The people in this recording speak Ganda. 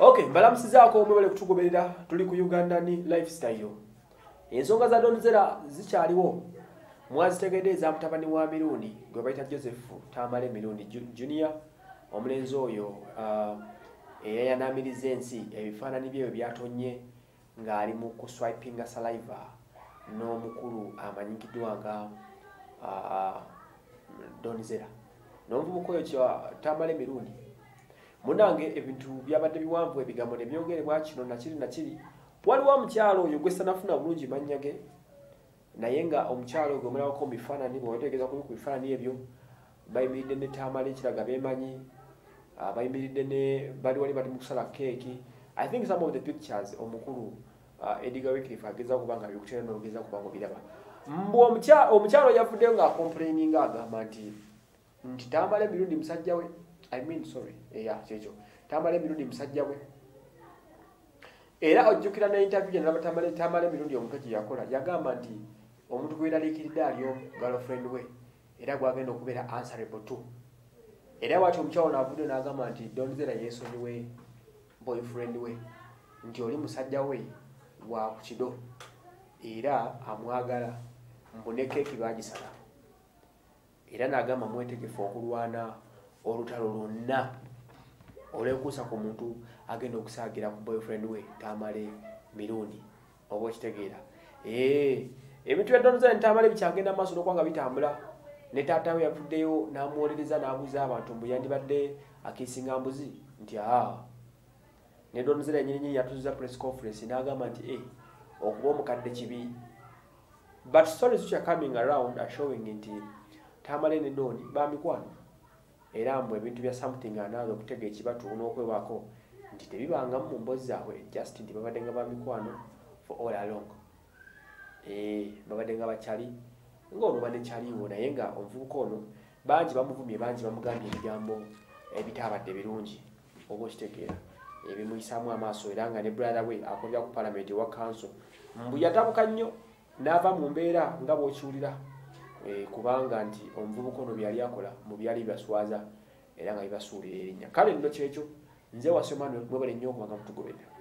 okay mbalamusizaako mwebale kutugoberera tuli ku ugandani lifestyle. Ensonga za donzera zikyaliwo. Mwazitegedde eza mutabani wa mirundi gwe bayita joseph tamale mirundi Ju- junior. Omulenzi oyo uh, eyayanamiriza ensi ebifaananyi byeyo byatonye ng'ali mu kuswipinga saliva n'omukulu amanyikiddwa nga uh, donzera n'omuvubuka oyo kya tamale mirundi munange ebintu byabadde biwanvu ebigambo ne byongerebwa kino nakiri nakiri. Waliwo omukyalo oyo gwe sanafuna bulungi mannya ge naye nga omukyalo ogwo omulabako mu bifaananyi bwebategeeza kubi ku bifaananyi ebyo bayimiridde ne taamala ekiraga beemanyi ah, bayimiridde ne bali wali bali mu kusala keeki. I think some of the pictures omukulu uh, ediga wikirifu ageza okuba nga bikutera nogeza kuba nga obiraba. Omukya- omukyalo yavuddeyo ng'akomplaininga agamba nti nti tambala emirundi musajja we i mean sorry. Eya kyekyo tambala emirundi musajja we. Era ojjukira ne interview gye nalaba tambala tambala emirundi omutwe gye yakola yagamba nti omuntu gweraliikiridde ali omu girlfriend we era gwagenda okubeera answerable to era bwati omukyalo naavudde n'agamba nti donzera yeesonyiwe boyfriend we nti oli musajja we wa ku kido era amwagala mbune keeki bagisala era n'agamba mwetegefu okulwana olutalo lwonna olwekuusa ku muntu agenda okusaagira ku boyfriend we tamale mirundi oba okitegeera ee ebintu bya donoza nitamale bikyagenda maaso nokuba nga bitambula. Ne taata we yavuddeyo n'amuwolereza n'abuuza abantu mbu yandibadde akiisinga mbuzi nti aa. Ne donozera yenyininyi yatuziza press conference n'agamba nti e okuba omukadde kibi. But stories which are coming around are showing nti tamale ne doni bamikwano era mbu ebintu bya something anaaza okutega ekibatu n'okwebwako nti tebibangamu mu mboozi zaabwe just nti babadde nga bamikwano for all along. Eh, babadde nga bakyali ng'ono badde kyaliwo naye nga omuvubuka ono bangi bamuvumye bangi bamugambye ebigambo ebitaabadde birungi oba okitegeera. Ebimuyisaamu amaaso era nga ne brother we akolera ku palamenti ewa council. Mbu yatabuka nnyo n'ava mu mbeera nga bw'okiwulira kubanga nti omuvubuka ono byali akola mu byali bibaswaza era nga bibasuulira erinnya. Kale nno kyekyo nze wasoma mwebale nnyo okubanga mutugoberera